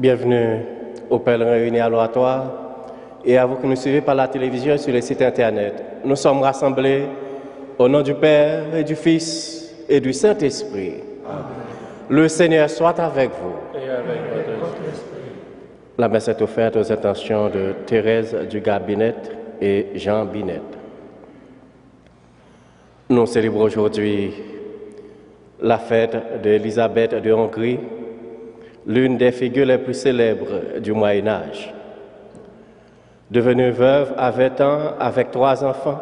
Bienvenue aux pèlerins réunis à l'oratoire et à vous qui nous suivez par la télévision et sur les sites internet. Nous sommes rassemblés au nom du Père et du Fils et du Saint-Esprit. Le Seigneur soit avec vous. Et avec votre esprit. La messe est offerte aux intentions de Thérèse du Gabinet et Jean Binet. Nous célébrons aujourd'hui la fête d'Élisabeth de Hongrie, l'une des figures les plus célèbres du Moyen Âge. Devenue veuve à 20 ans avec trois enfants,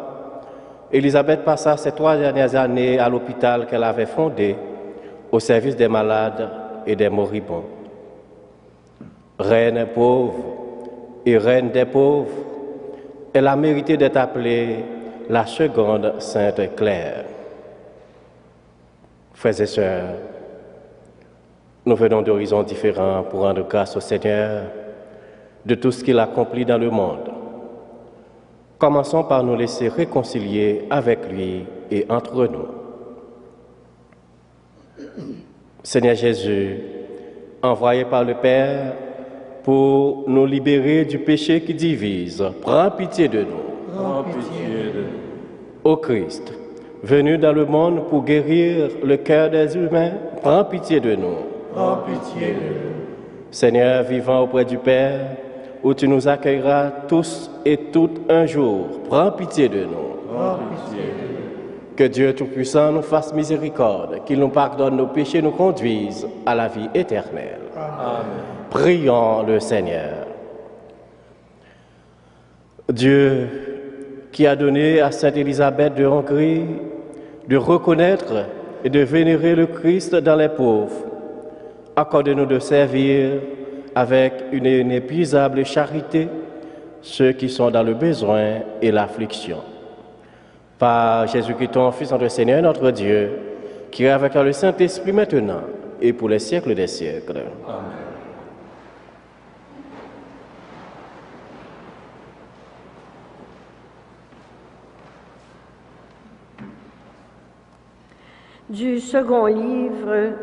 Élisabeth passa ses trois dernières années à l'hôpital qu'elle avait fondé au service des malades et des moribonds. Reine pauvre et reine des pauvres, elle a mérité d'être appelée la seconde Sainte Claire. Frères et sœurs, nous venons d'horizons différents pour rendre grâce au Seigneur de tout ce qu'il accomplit dans le monde. Commençons par nous laisser réconcilier avec lui et entre nous. Seigneur Jésus, envoyé par le Père pour nous libérer du péché qui divise, prends pitié de nous. Prends pitié de nous. Ô Christ, venu dans le monde pour guérir le cœur des humains, prends pitié de nous. Prends pitié de nous. Seigneur vivant auprès du Père, où tu nous accueilleras tous et toutes un jour, prends pitié de nous. Prends pitié de nous. Que Dieu Tout-Puissant nous fasse miséricorde, qu'il nous pardonne nos péchés, nous conduise à la vie éternelle. Amen. Prions le Seigneur. Dieu qui a donné à Sainte Élisabeth de Hongrie de reconnaître et de vénérer le Christ dans les pauvres, accorde-nous de servir avec une inépuisable charité ceux qui sont dans le besoin et l'affliction. Par Jésus-Christ, ton Fils, notre Seigneur, notre Dieu, qui est avec le Saint-Esprit maintenant et pour les siècles des siècles. Amen. du second livre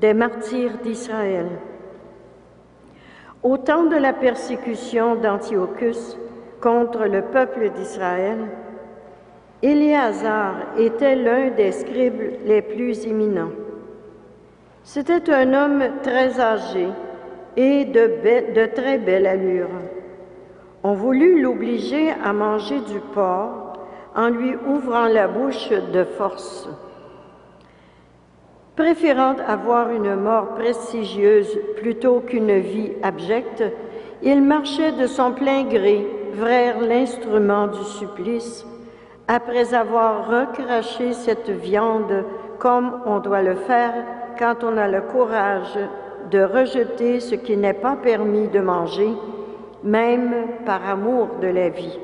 des martyrs d'Israël. Au temps de la persécution d'Antiochus contre le peuple d'Israël, Éléazar était l'un des scribes les plus éminents. C'était un homme très âgé et de, de très belle allure. On voulut l'obliger à manger du porc en lui ouvrant la bouche de force. Préférant avoir une mort prestigieuse plutôt qu'une vie abjecte, il marchait de son plein gré vers l'instrument du supplice, après avoir recraché cette viande comme on doit le faire quand on a le courage de rejeter ce qui n'est pas permis de manger, même par amour de la vie.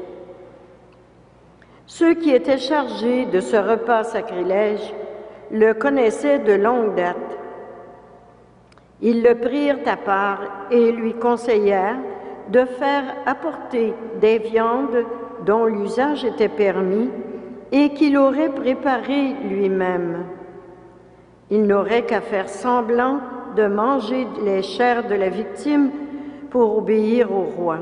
Ceux qui étaient chargés de ce repas sacrilège le connaissaient de longue date. Ils le prirent à part et lui conseillèrent de faire apporter des viandes dont l'usage était permis et qu'il aurait préparées lui-même. Il n'aurait qu'à faire semblant de manger les chairs de la victime pour obéir au roi.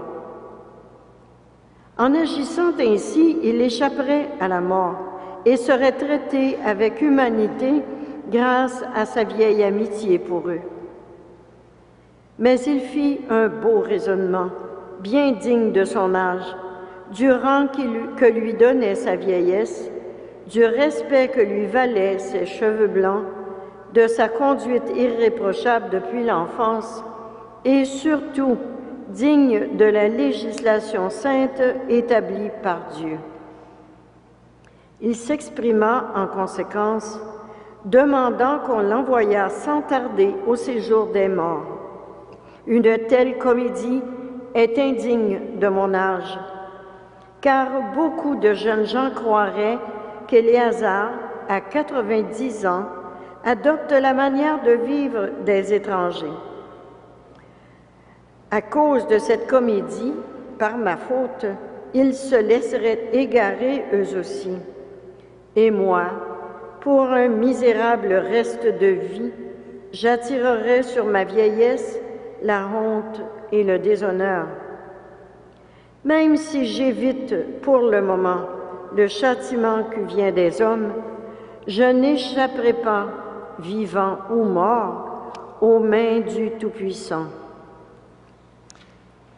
En agissant ainsi, il échapperait à la mort et serait traité avec humanité grâce à sa vieille amitié pour eux. Mais il fit un beau raisonnement, bien digne de son âge, du rang que lui donnait sa vieillesse, du respect que lui valaient ses cheveux blancs, de sa conduite irréprochable depuis l'enfance et surtout digne de la législation sainte établie par Dieu. Il s'exprima en conséquence, demandant qu'on l'envoyât sans tarder au séjour des morts. Une telle comédie est indigne de mon âge, car beaucoup de jeunes gens croiraient qu'Éléazar, à 90 ans, adopte la manière de vivre des étrangers. À cause de cette comédie, par ma faute, ils se laisseraient égarer eux aussi. Et moi, pour un misérable reste de vie, j'attirerai sur ma vieillesse la honte et le déshonneur. Même si j'évite pour le moment le châtiment qui vient des hommes, je n'échapperai pas, vivant ou mort, aux mains du Tout-Puissant.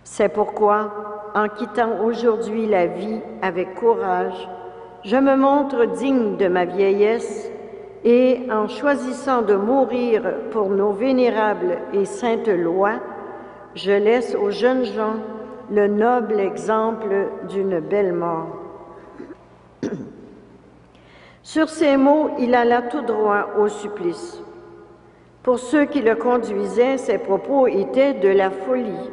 C'est pourquoi, en quittant aujourd'hui la vie avec courage, je me montre digne de ma vieillesse et en choisissant de mourir pour nos vénérables et saintes lois, je laisse aux jeunes gens le noble exemple d'une belle mort. Sur ces mots, il alla tout droit au supplice. Pour ceux qui le conduisaient, ses propos étaient de la folie.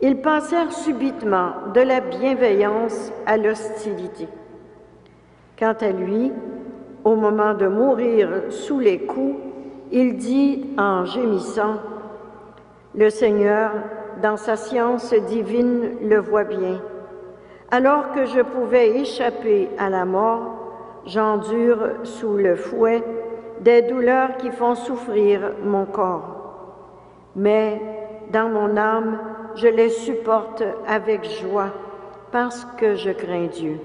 Ils passèrent subitement de la bienveillance à l'hostilité. Quant à lui, au moment de mourir sous les coups, il dit en gémissant, Le Seigneur, dans sa science divine, le voit bien. Alors que je pouvais échapper à la mort, j'endure sous le fouet des douleurs qui font souffrir mon corps. Mais dans mon âme, je les supporte avec joie parce que je crains Dieu.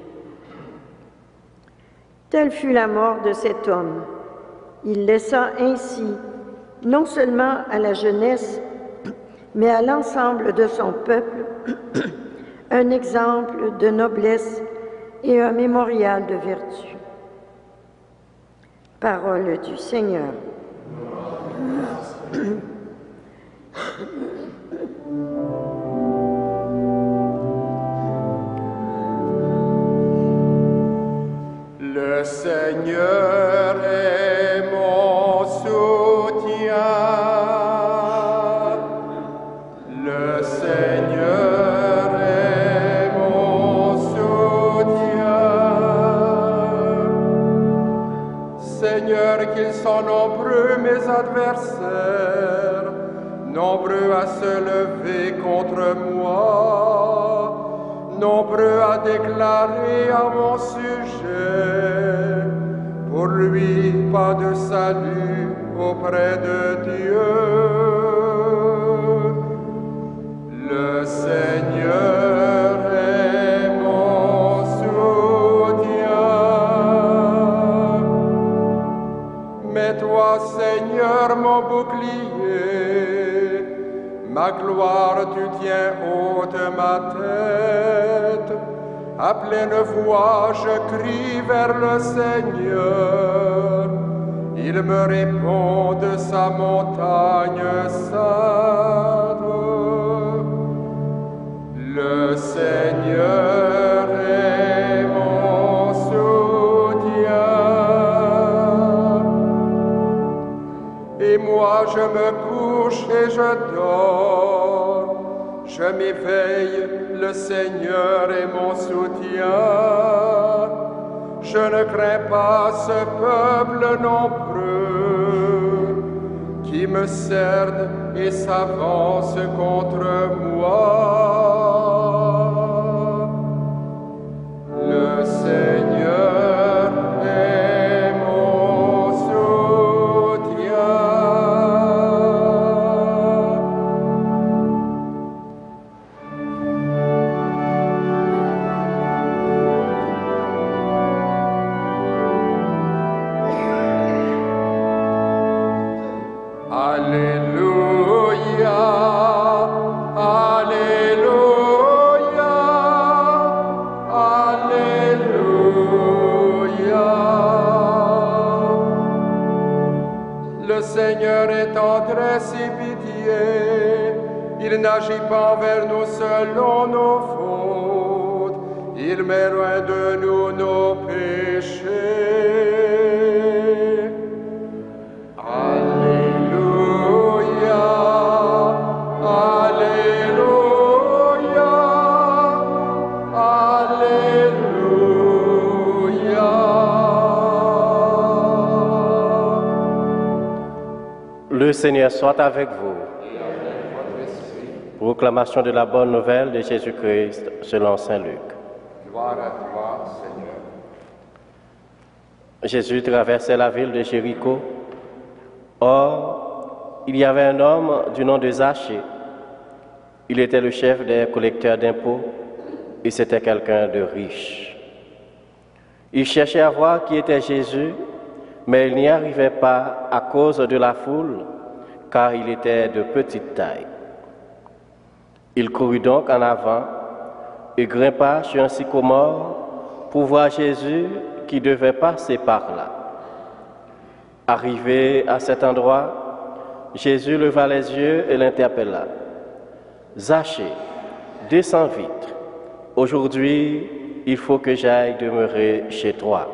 Telle fut la mort de cet homme. Il laissa ainsi, non seulement à la jeunesse, mais à l'ensemble de son peuple, un exemple de noblesse et un mémorial de vertu. Parole du Seigneur. Le Seigneur est mon soutien. Le Seigneur est mon soutien. Seigneur, qu'ils sont nombreux mes adversaires, nombreux à se lever contre moi, nombreux à déclarer à mon pour lui pas de salut auprès de Dieu. Le Seigneur est mon soutien. Mais toi, Seigneur, mon bouclier, ma gloire, tu tiens haute ma tête. À pleine voix, je crie vers le Seigneur. Il me répond de sa montagne sainte. Le Seigneur est mon soutien. Et moi je me couche et je. Je m'éveille, le Seigneur est mon soutien. Je ne crains pas ce peuple nombreux qui me cerne et s'avance contre moi. Il n'agit pas envers nous selon nos fautes, il met loin de nous nos péchés. Alléluia, Alléluia, Alléluia. Le Seigneur soit avec vous. Proclamation de la bonne nouvelle de Jésus-Christ selon Saint Luc. Gloire à toi, Seigneur. Jésus traversait la ville de Jéricho. Or, il y avait un homme du nom de Zachée. Il était le chef des collecteurs d'impôts et c'était quelqu'un de riche. Il cherchait à voir qui était Jésus, mais il n'y arrivait pas à cause de la foule, car il était de petite taille. Il courut donc en avant et grimpa sur un sycomore pour voir Jésus qui devait passer par là. Arrivé à cet endroit, Jésus leva les yeux et l'interpella. Zachée, descends vite. Aujourd'hui, il faut que j'aille demeurer chez toi.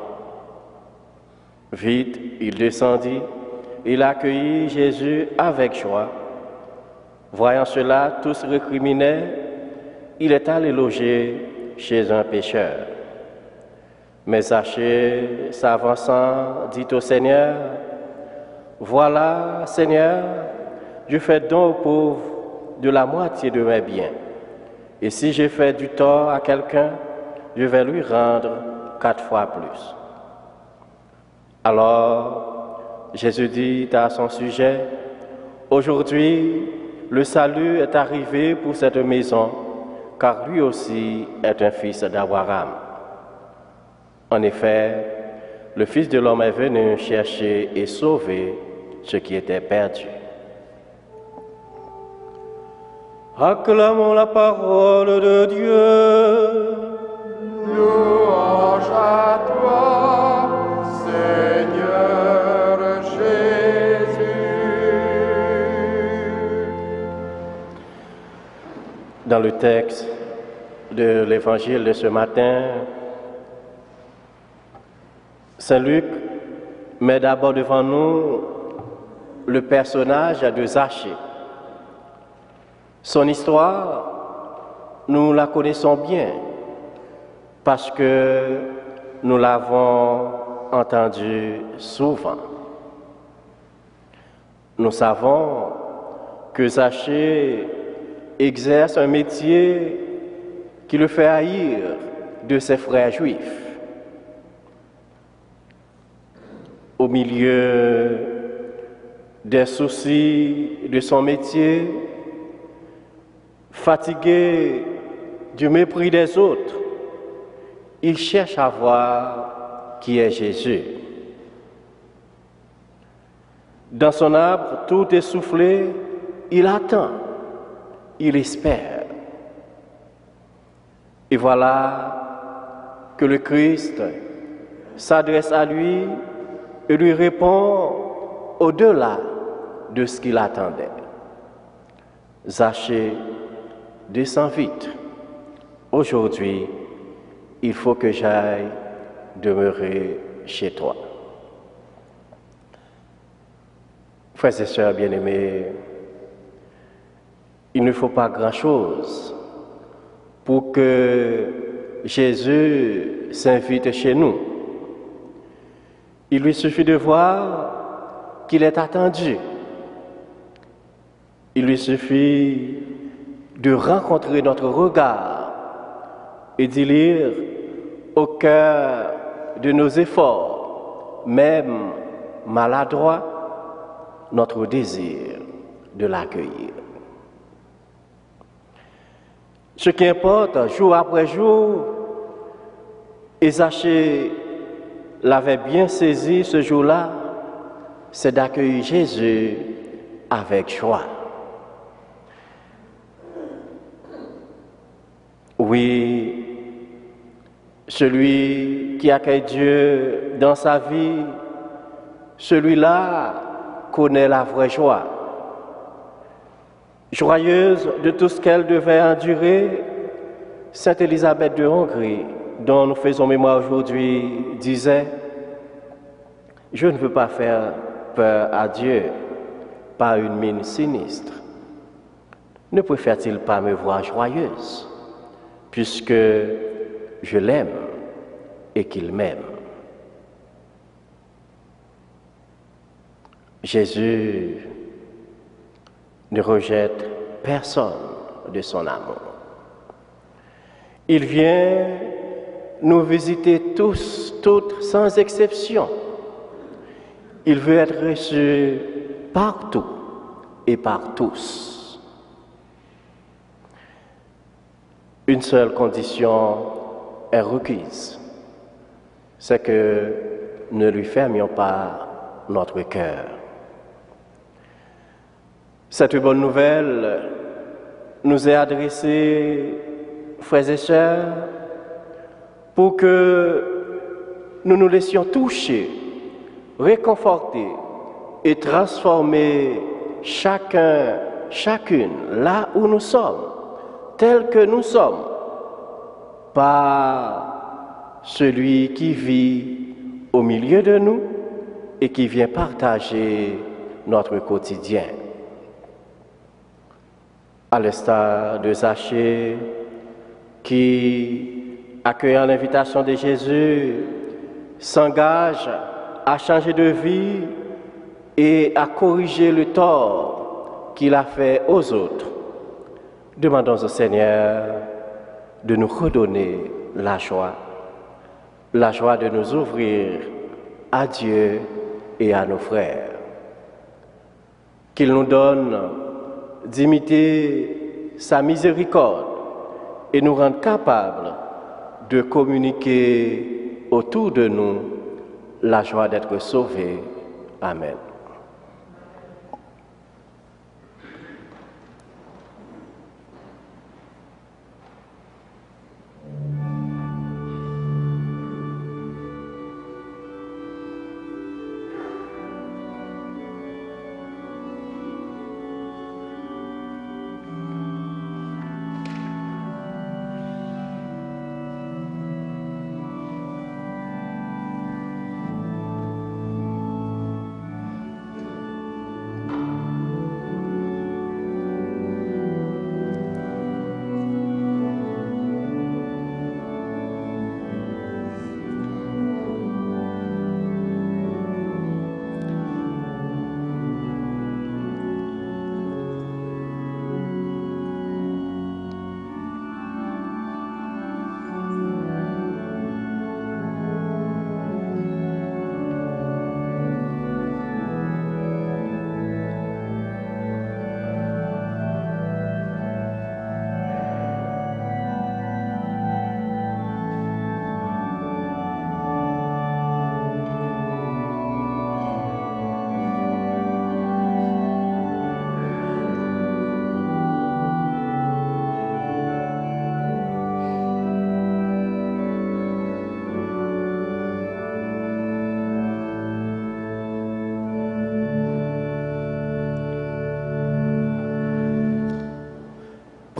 Vite, il descendit, il accueillit Jésus avec joie. Voyant cela, tous récriminaient, il est allé loger chez un pécheur. Mais Zachée, s'avançant, dit au Seigneur, Voilà, Seigneur, je fais don aux pauvres de la moitié de mes biens. Et si j'ai fait du tort à quelqu'un, je vais lui rendre quatre fois plus. Alors, Jésus dit à son sujet, Aujourd'hui, le salut est arrivé pour cette maison, car lui aussi est un fils d'Abraham. En effet, le Fils de l'homme est venu chercher et sauver ce qui était perdu. Acclamons la parole de Dieu. Dans le texte de l'évangile de ce matin, Saint Luc met d'abord devant nous le personnage de Zachée. Son histoire, nous la connaissons bien parce que nous l'avons entendue souvent. Nous savons que Zachée exerce un métier qui le fait haïr de ses frères juifs. Au milieu des soucis de son métier, fatigué du mépris des autres, il cherche à voir qui est Jésus. Dans son arbre tout essoufflé, il attend, il espère. Et voilà que le Christ s'adresse à lui et lui répond au-delà de ce qu'il attendait. Zachée, descends vite. Aujourd'hui, il faut que j'aille demeurer chez toi. Frères et sœurs bien-aimés, il ne faut pas grand-chose pour que Jésus s'invite chez nous. Il lui suffit de voir qu'il est attendu. Il lui suffit de rencontrer notre regard et d'y lire au cœur de nos efforts, même maladroits, notre désir de l'accueillir. Ce qui importe, jour après jour, Esaché l'avait bien saisi ce jour-là, c'est d'accueillir Jésus avec joie. Oui, celui qui accueille Dieu dans sa vie, celui-là connaît la vraie joie. Joyeuse de tout ce qu'elle devait endurer, Sainte Élisabeth de Hongrie, dont nous faisons mémoire aujourd'hui, disait, je ne veux pas faire peur à Dieu par une mine sinistre. Ne préfère-t-il pas me voir joyeuse, puisque je l'aime et qu'il m'aime Jésus ne rejette personne de son amour. Il vient nous visiter tous, toutes, sans exception. Il veut être reçu partout, et par tous. Une seule condition est requise, c'est que ne lui fermions pas notre cœur. Cette bonne nouvelle nous est adressée, frères et sœurs, pour que nous nous laissions toucher, réconforter et transformer chacun, chacune là où nous sommes, tel que nous sommes, par celui qui vit au milieu de nous et qui vient partager notre quotidien. À l'instar de Zachée, qui, accueillant l'invitation de Jésus, s'engage à changer de vie et à corriger le tort qu'il a fait aux autres. Demandons au Seigneur de nous redonner la joie, la joie de nous ouvrir à Dieu et à nos frères. Qu'il nous donne d'imiter sa miséricorde et nous rende capables de communiquer autour de nous la joie d'être sauvés. Amen.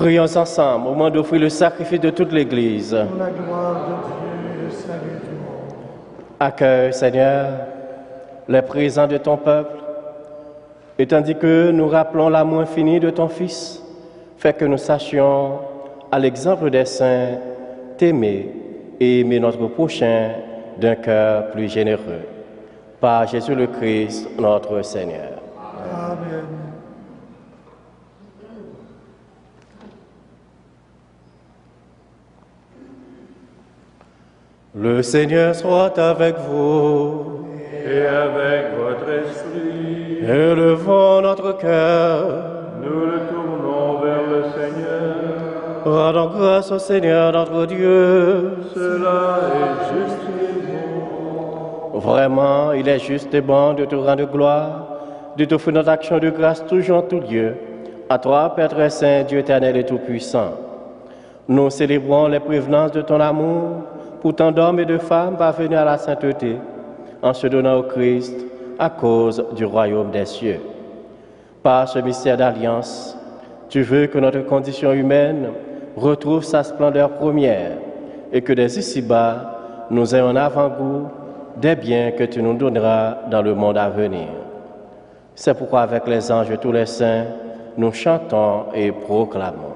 Prions ensemble au moment d'offrir le sacrifice de toute l'Église. Pour la gloire de Dieu et le salut du monde. Accueille, Seigneur, les présents de ton peuple, et tandis que nous rappelons l'amour infini de ton Fils, fais que nous sachions, à l'exemple des saints, t'aimer et aimer notre prochain d'un cœur plus généreux. Par Jésus le Christ, notre Seigneur. Le Seigneur soit avec vous. Et avec votre esprit, Élevons notre cœur. nous le tournons vers le Seigneur. Rendons grâce au Seigneur notre Dieu. Cela est juste et bon. Vraiment, il est juste et bon de te rendre gloire, de t'offrir notre action de grâce toujours en tout lieu. À toi, Père très saint, Dieu éternel et tout-puissant. Nous célébrons les prévenances de ton amour pour tant d'hommes et de femmes parvenus à la sainteté en se donnant au Christ à cause du royaume des cieux. Par ce mystère d'alliance, tu veux que notre condition humaine retrouve sa splendeur première et que dès ici-bas, nous ayons un avant-goût des biens que tu nous donneras dans le monde à venir. C'est pourquoi avec les anges et tous les saints, nous chantons et proclamons.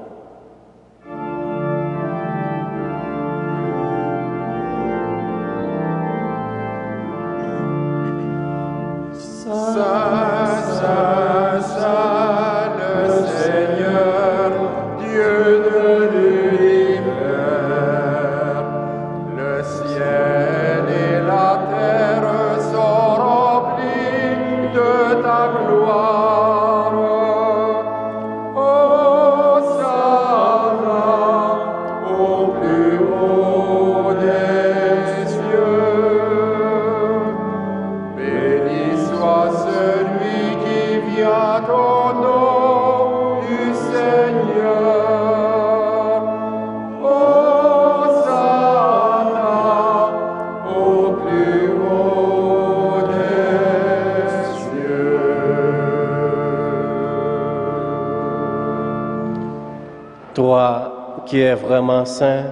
Qui es vraiment saint,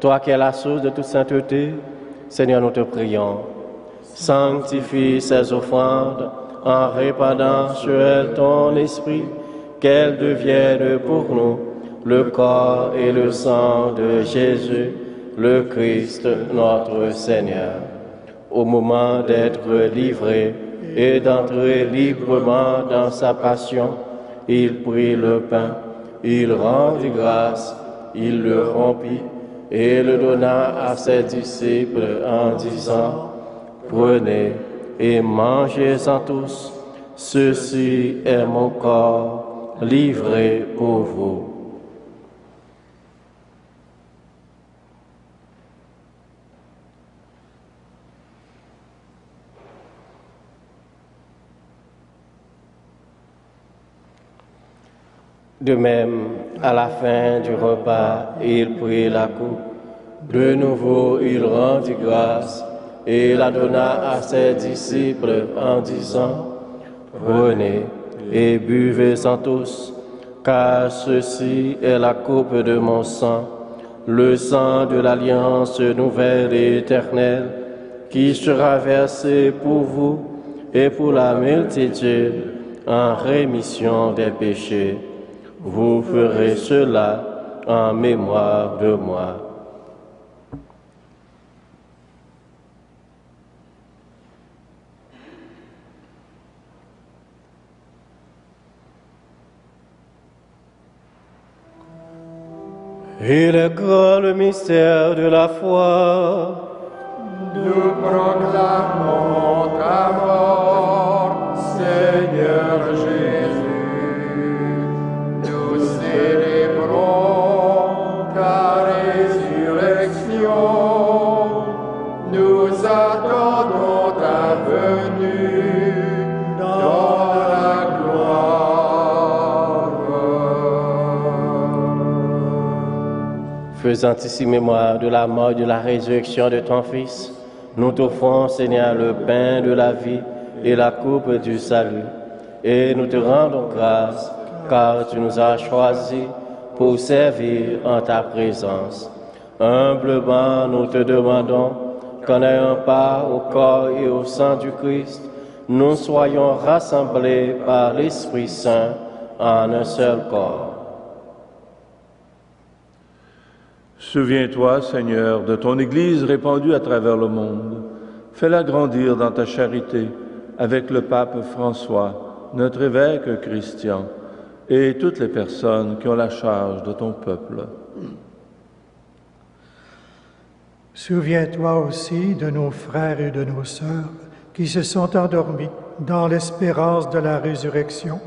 toi qui es la source de toute sainteté, Seigneur, nous te prions. Sanctifie ces offrandes en répandant sur elles ton esprit, qu'elles deviennent pour nous le corps et le sang de Jésus, le Christ notre Seigneur. Au moment d'être livré et d'entrer librement dans sa passion, il prit le pain, il rendit grâce, il le rompit et le donna à ses disciples en disant, Prenez et mangez-en tous, ceci est mon corps livré pour vous. De même, à la fin du repas, il prit la coupe. De nouveau, il rendit grâce et la donna à ses disciples en disant, Prenez et buvez-en tous, car ceci est la coupe de mon sang, le sang de l'alliance nouvelle et éternelle, qui sera versé pour vous et pour la multitude en rémission des péchés. Vous ferez cela en mémoire de moi. Et le grand le mystère de la foi. Nous proclamons ta mort, Seigneur Faisant ici mémoire de la mort et de la résurrection de ton Fils, nous t'offrons, Seigneur, le pain de la vie et la coupe du salut. Et nous te rendons grâce, car tu nous as choisis pour servir en ta présence. Humblement, nous te demandons qu'en ayant part au corps et au sang du Christ, nous soyons rassemblés par l'Esprit Saint en un seul corps. Souviens-toi, Seigneur, de ton Église répandue à travers le monde. Fais-la grandir dans ta charité avec le pape François, notre évêque Christian, et toutes les personnes qui ont la charge de ton peuple. Souviens-toi aussi de nos frères et de nos sœurs qui se sont endormis dans l'espérance de la résurrection.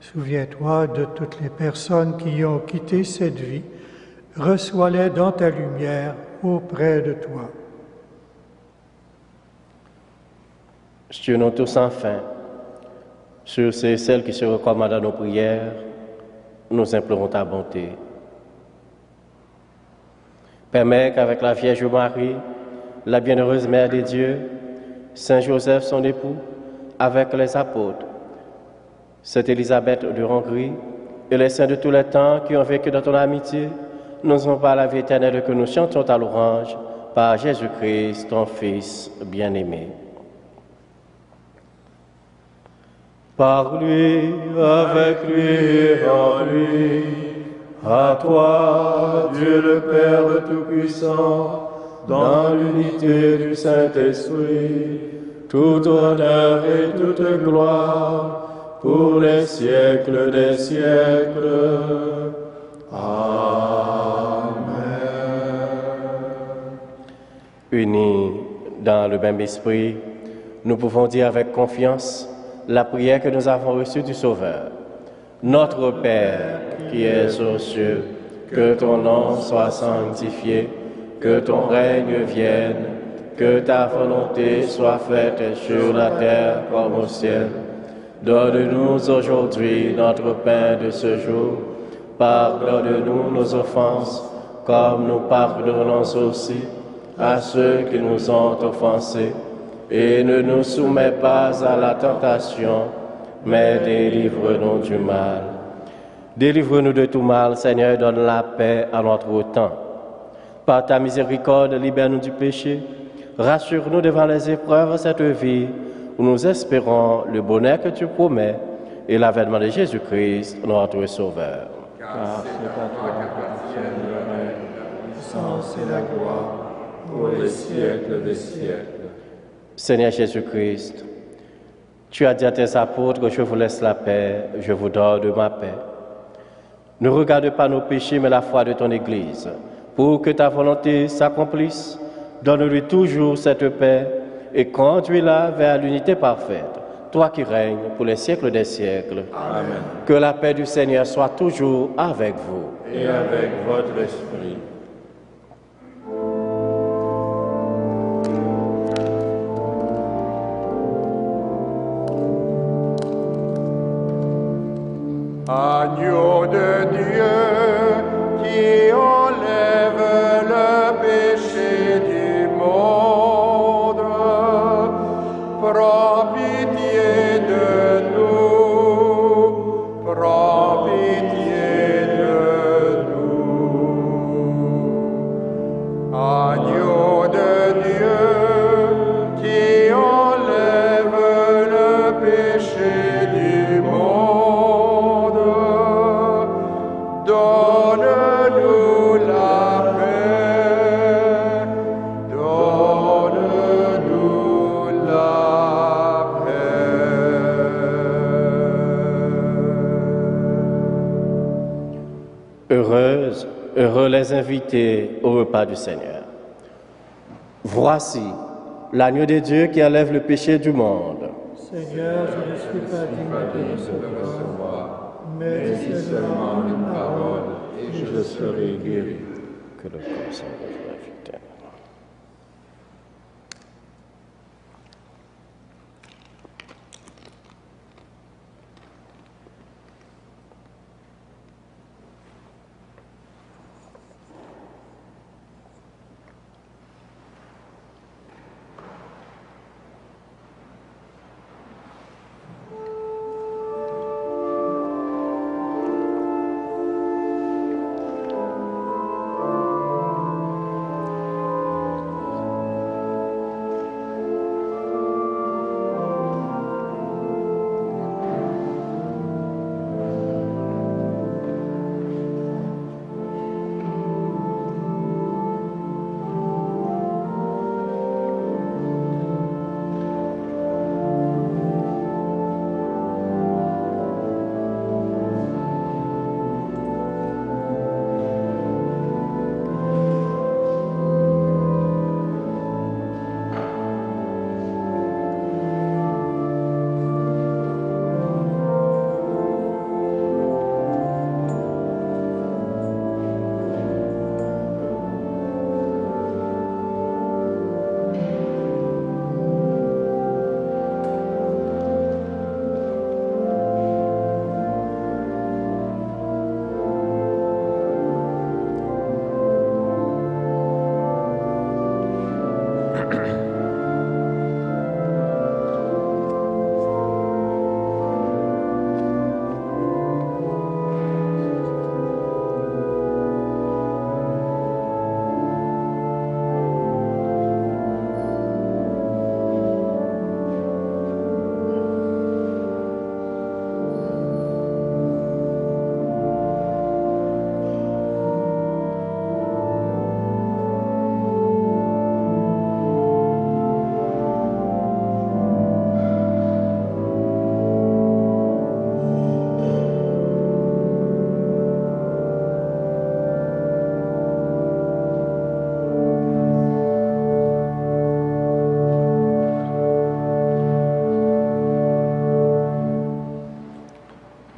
Souviens-toi de toutes les personnes qui ont quitté cette vie. Reçois-les dans ta lumière auprès de toi. Sur nous tous enfin, sur ces celles qui se recommandent à nos prières, nous implorons ta bonté. Permets qu'avec la Vierge Marie, la bienheureuse Mère de Dieu, Saint Joseph son époux, avec les apôtres, Sainte Élisabeth de Hongrie et les saints de tous les temps qui ont vécu dans ton amitié, nous avons par la vie éternelle que nous chantions ta louange par Jésus-Christ, ton Fils bien-aimé. Par lui, avec lui et en lui, à toi, Dieu le Père Tout-Puissant, dans l'unité du Saint-Esprit, tout honneur et toute gloire pour les siècles des siècles. Amen. Unis dans le même esprit, nous pouvons dire avec confiance la prière que nous avons reçue du Sauveur. Notre Père qui es aux cieux, que ton nom soit sanctifié, que ton règne vienne, que ta volonté soit faite sur la terre comme au ciel. Donne-nous aujourd'hui notre pain de ce jour. Pardonne-nous nos offenses, comme nous pardonnons aussi à ceux qui nous ont offensés. Et ne nous soumets pas à la tentation, mais délivre-nous du mal. Délivre-nous de tout mal, Seigneur, donne la paix à notre temps. Par ta miséricorde, libère-nous du péché. Rassure-nous devant les épreuves de cette vie, où nous espérons le bonheur que tu promets et l'avènement de Jésus-Christ, notre Sauveur. Car c'est à toi la puissance et la gloire, pour les siècles des siècles. Seigneur Jésus-Christ, tu as dit à tes apôtres que je vous laisse la paix, je vous donne de ma paix. Ne regarde pas nos péchés, mais la foi de ton Église. Pour que ta volonté s'accomplisse, donne-lui toujours cette paix et conduis-la vers l'unité parfaite, toi qui règnes pour les siècles des siècles. Amen. Que la paix du Seigneur soit toujours avec vous. Et avec votre esprit. Agneau de Dieu qui donne-nous la paix, donne-nous la paix. Heureuse, heureux les invités au repas du Seigneur. Voici l'agneau de Dieu qui enlève le péché du monde. Seigneur, je ne suis pas digne de recevoir, mais dis si seulement et je serai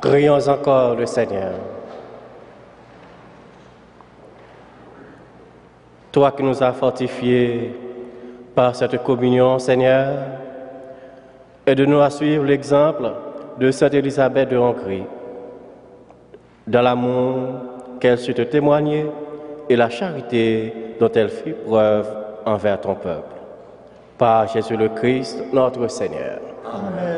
Prions encore le Seigneur. Toi qui nous as fortifiés par cette communion, Seigneur, aide-nous à suivre l'exemple de Sainte Élisabeth de Hongrie, dans l'amour qu'elle sut te témoigner et la charité dont elle fit preuve envers ton peuple. Par Jésus le Christ, notre Seigneur. Amen.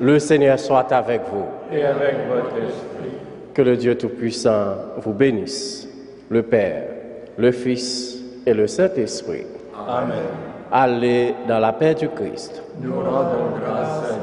Le Seigneur soit avec vous. Et avec votre esprit. Que le Dieu Tout-Puissant vous bénisse, le Père, le Fils et le Saint-Esprit. Amen. Allez dans la paix du Christ. Nous rendons grâce